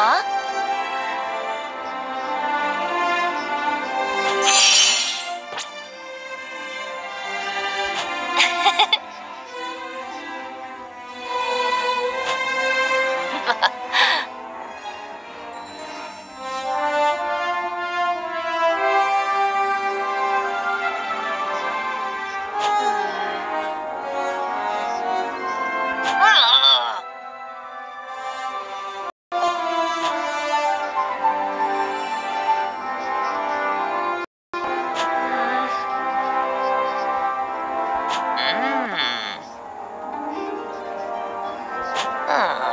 あ Yeah.